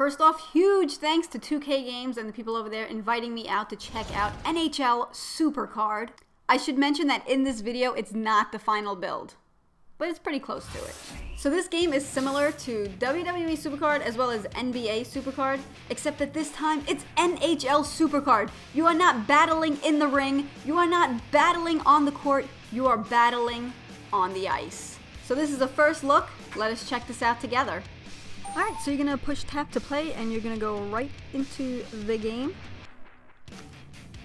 First off, huge thanks to 2K Games and the people over there inviting me out to check out NHL Supercard. I should mention that in this video, it's not the final build, but it's pretty close to it. So this game is similar to WWE Supercard as well as NBA Supercard, except that this time it's NHL Supercard. You are not battling in the ring, you are not battling on the court, you are battling on the ice. So this is a first look. Let us check this out together. Alright, so you're going to push tap to play and you're going to go right into the game.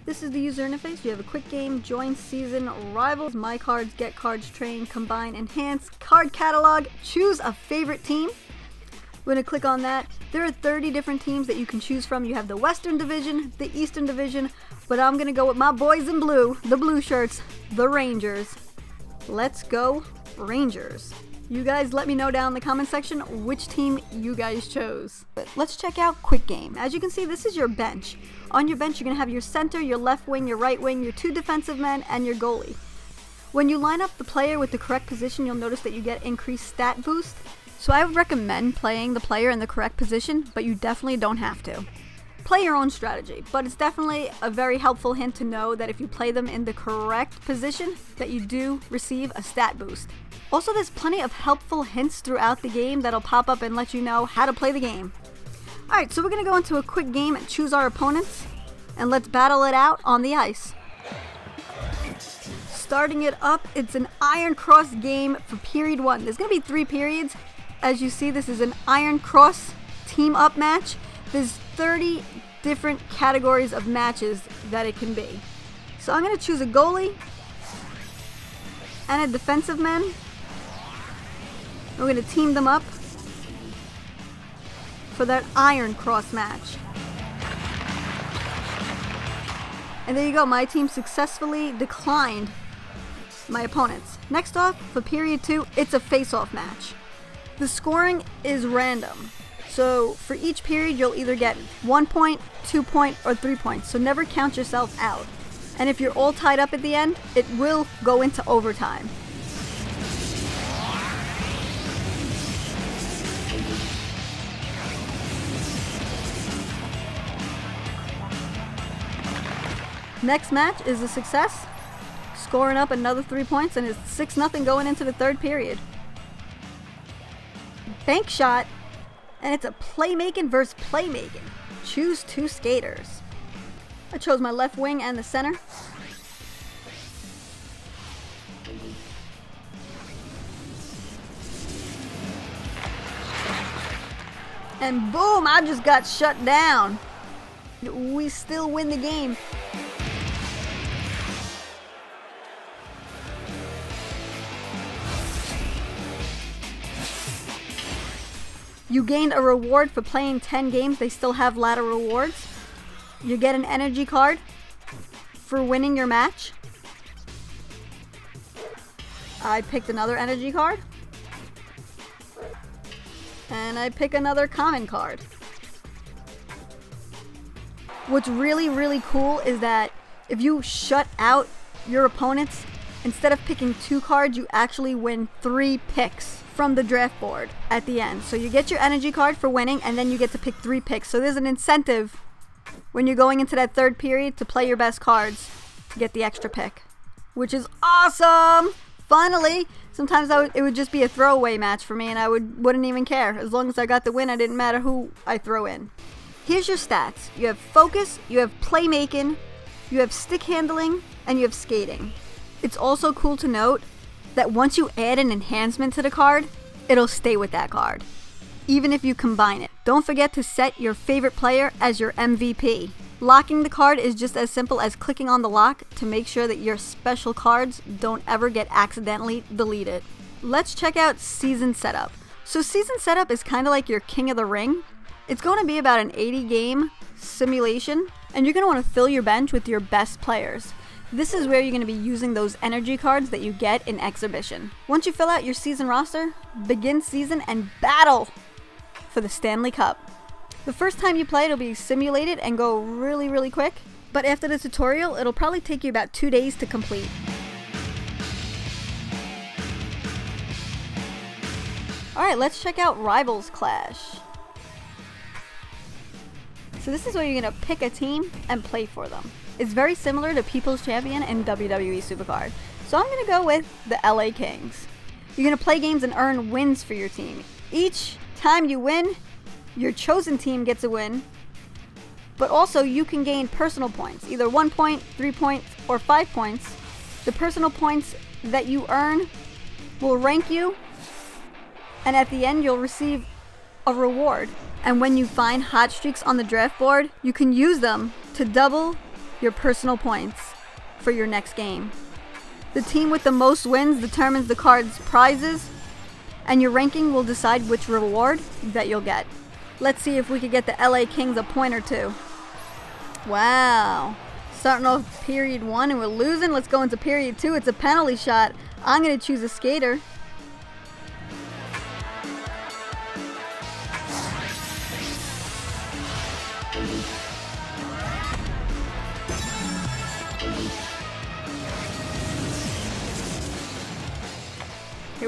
This is the user interface. You have a quick game, join season, rivals, my cards, get cards, train, combine, enhance, card catalog, choose a favorite team. We're going to click on that. There are 30 different teams that you can choose from. You have the Western Division, the Eastern Division, but I'm going to go with my boys in blue, the blue shirts, the Rangers. Let's go Rangers. You guys let me know down in the comment section which team you guys chose. Let's check out Quick Game. As you can see, this is your bench. On your bench, you're going to have your center, your left wing, your right wing, your two defensive men, and your goalie. When you line up the player with the correct position, you'll notice that you get increased stat boost. So I would recommend playing the player in the correct position, but you definitely don't have to. Play your own strategy, but it's definitely a very helpful hint to know that if you play them in the correct position, that you do receive a stat boost. Also, there's plenty of helpful hints throughout the game that'll pop up and let you know how to play the game. Alright, so we're going to go into a quick game and choose our opponents, and let's battle it out on the ice. Starting it up, it's an Iron Cross game for period one. There's going to be three periods. As you see, this is an Iron Cross team up match. There's 30 different categories of matches that it can be. So I'm going to choose a goalie and a defensive man we're going to team them up for that Iron Cross match. And there you go, my team successfully declined my opponents. Next off, for period two, it's a face-off match. The scoring is random. So for each period, you'll either get one point, two point, or three points. So never count yourself out. And if you're all tied up at the end, it will go into overtime. Next match is a success, scoring up another three points, and it's 6 0 going into the third period. Bank shot, and it's a playmaking versus playmaking. Choose two skaters. I chose my left wing and the center. And boom, I just got shut down. We still win the game. You gained a reward for playing 10 games. They still have ladder rewards. You get an energy card for winning your match. I picked another energy card. And I pick another common card. What's really, really cool is that if you shut out your opponents, instead of picking two cards, you actually win three picks from the draft board at the end. So you get your energy card for winning, and then you get to pick three picks. So there's an incentive when you're going into that third period to play your best cards to get the extra pick, which is awesome. Finally, sometimes it would just be a throwaway match for me, and I would wouldn't even care as long as I got the win. It didn't matter who I throw in. Here's your stats. You have focus, you have playmaking, you have stick handling, and you have skating. It's also cool to note that once you add an enhancement to the card, it'll stay with that card, even if you combine it. Don't forget to set your favorite player as your MVP. Locking the card is just as simple as clicking on the lock to make sure that your special cards don't ever get accidentally deleted. Let's check out Season Setup. So Season Setup is kind of like your King of the Ring. It's going to be about an 80 game simulation, and you're going to want to fill your bench with your best players. This is where you're going to be using those energy cards that you get in Exhibition. Once you fill out your season roster, begin season and battle for the Stanley Cup. The first time you play, it'll be simulated and go really, really quick. But after the tutorial, it'll probably take you about two days to complete. Alright, let's check out Rivals Clash. So this is where you're gonna pick a team and play for them. It's very similar to People's Champion in WWE Supercard. So I'm gonna go with the LA Kings. You're gonna play games and earn wins for your team. Each time you win, your chosen team gets a win, but also you can gain personal points, either one point, three points, or five points. The personal points that you earn will rank you, and at the end, you'll receive a reward. And when you find hot streaks on the draft board, you can use them to double your personal points for your next game. The team with the most wins determines the card's prizes, and your ranking will decide which reward that you'll get. Let's see if we could get the LA Kings a point or two. Wow. Starting off period one and we're losing. Let's go into period two. It's a penalty shot. I'm going to choose a skater.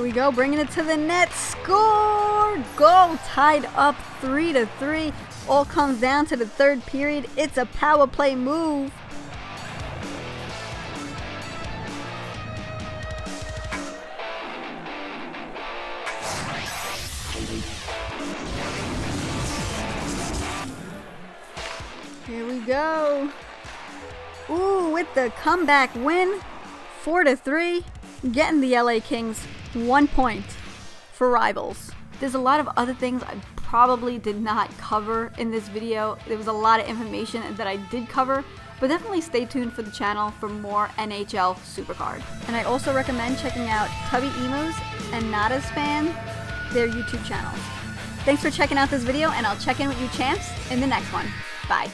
We go, bringing it to the net. Score! Goal tied up 3 to 3. All comes down to the third period. It's a power play move. Here we go. Ooh, with the comeback win, 4 to 3, getting the LA Kings one point for rivals. There's a lot of other things I probably did not cover in this video. There was a lot of information that I did cover, but definitely stay tuned for the channel for more NHL Supercard. And I also recommend checking out Tubby Emu's and Nadasfan, their YouTube channels. Thanks for checking out this video, and I'll check in with you champs in the next one. Bye.